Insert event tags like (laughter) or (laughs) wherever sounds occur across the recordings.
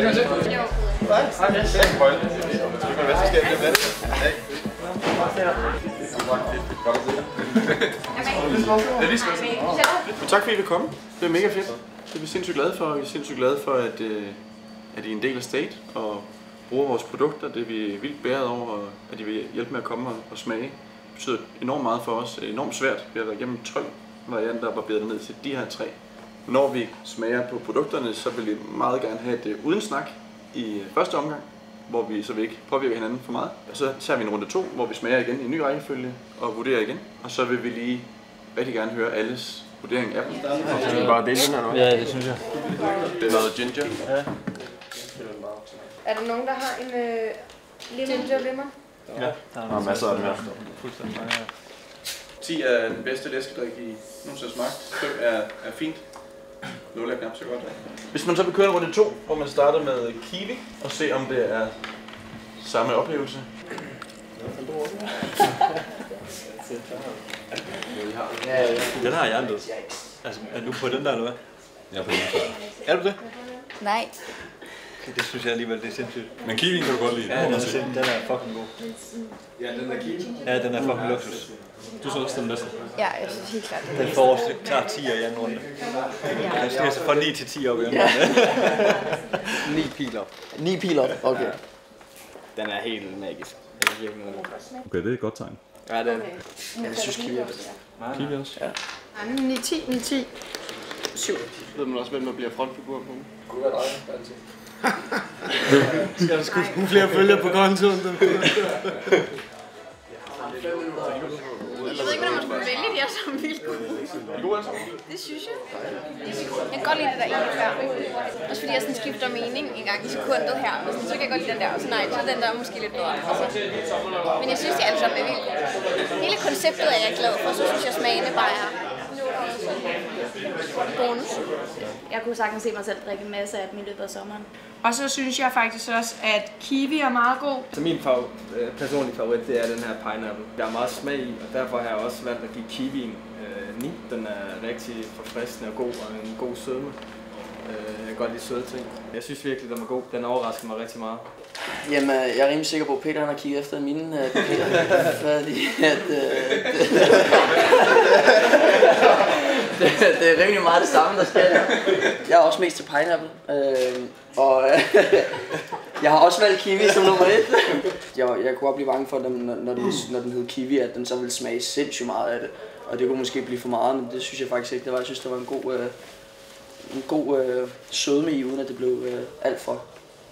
Velkommen til. Hej. Hej. Hvad skal jeg med det? Det er lige skal Tak fordi I vil komme. Det er mega fedt. Det er vi sindssygt glade for. Vi er sindssygt glade for, at, øh, at I er en del af State og bruger vores produkter. Det er vi vildt bæret over, at I vil hjælpe med at komme og, og smage. Det betyder enormt meget for os. Enormt svært. Vi har været igennem 12 varianter og barberet ned til de her tre. Når vi smager på produkterne, så vil vi meget gerne have det uden snak i første omgang, hvor vi så vi ikke påvirker hinanden for meget. Og så tager vi en runde to, hvor vi smager igen i en ny rækkefølge og vurderer igen. Og så vil vi lige rigtig gerne høre alles vurdering af dem. Skal vi bare dele den her nu? Ja, det synes jeg. Det er noget ginger. Er der nogen, der har en øh, lille ginger ved mig? Ja, der Der er masser af dem her. Fuldstændig mange. 10 er den bedste læskedrik, I nogensinde har smagt. 5 er, er fint. 0 er knap så godt. Hvis man så vil køre en runde 2, hvor man starter med kiwi, og se om det er samme oplevelse. Den har jeg aldrig. Altså, er du på den der, eller hvad? Jeg er på den Er du det? Nej. Okay, det synes jeg alligevel, det er sindssygt. Men kiwien kan du godt lide. Ja, den er, sind- den er fucking god. Ja, den er kiwi. Ja, den er fucking luksus. Du så også den bedste. Ja, jeg synes helt klart, det Den får også klart 10 i anden runde. Den stiger så fra 9 til 10 op i anden runde. (laughs) 9 piler. 9 piler, okay. Den er helt magisk. Okay, det er et godt tegn. Ja, det er det. Jeg synes, kiwi er bedst. Kiwi også? Ja. 9, 10, 9, 10. 7. Ved man også, hvem der bliver frontfigur på? Skal der sgu flere følgere på kontoen? Jeg ved ikke, hvordan man skulle vælge de her som vildt gode. Det synes jeg. Jeg kan godt lide det der ene før. Også fordi jeg sådan skifter mening en gang i sekundet her. Og sådan, så kan jeg godt lide den der, og så nej, så er den der måske lidt bedre. Altså. Men jeg synes, de alle sammen er vildt gode. Hele konceptet er jeg glad for, så synes jeg smagene bare er bonus. Jeg kunne sagtens se mig selv drikke en masse af dem i løbet af sommeren. Og så synes jeg faktisk også, at kiwi er meget god. Så min fav, øh, personlige favorit, det er den her pineapple. Der er meget smag i, og derfor har jeg også valgt at give kiwien øh, 9. Den er rigtig forfriskende og god, og en god sødme. Øh, jeg kan godt lide søde ting. Jeg synes virkelig, den var god. Den overraskede mig rigtig meget. Jamen, øh, jeg er rimelig sikker på, at Peter han har kigget efter mine øh, papirer. (laughs) fordi at, øh, det, det, er rimelig meget det samme, der sker. Jeg er også mest til pineapple. Øh, og øh, jeg har også valgt kiwi som nummer et. Jeg, jeg kunne godt blive bange for, at den, når, når, den, når den hed kiwi, at den så ville smage sindssygt meget af det. Og det kunne måske blive for meget, men det synes jeg faktisk ikke. Det var, jeg synes, det var en god, øh, en god øh, sødme i, uden at det blev øh, alt for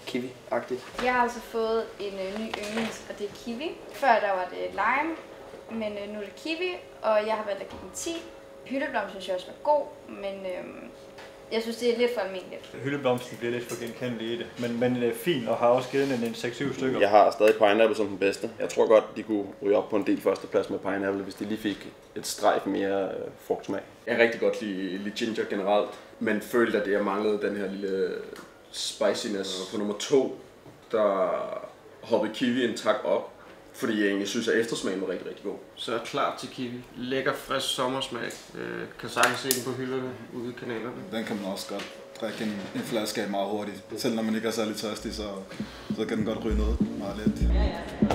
kiwi-agtigt. Jeg har altså fået en øh, ny yndlings, og det er kiwi. Før der var det lime, men øh, nu er det kiwi, og jeg har valgt at give den 10. Hyldeblom synes jeg også var god, men øh, jeg synes, det er lidt for almindeligt. Hyldeblomsten bliver lidt for genkendelig i det. Men, men øh, fint, og har også givet en 6-7 stykker. Jeg har stadig pineapple som den bedste. Jeg tror godt, de kunne ryge op på en del førsteplads med pineapple, hvis de lige fik et strejf mere øh, frugtsmag. Jeg kan rigtig godt lide, lide ginger generelt, men følte, at jeg manglede den her lille spiciness. På nummer to, der hoppede kiwi en tak op, fordi jeg egentlig synes, at eftersmagen var rigtig, rigtig god. Så er klar til kiwi. Lækker, frisk sommersmag. Øh, kan sagtens se den på hylderne ude i kanalerne. Den kan man også godt drikke en, en flaske af meget hurtigt. Selv når man ikke er særlig tørstig, så, så kan den godt ryge ned meget let.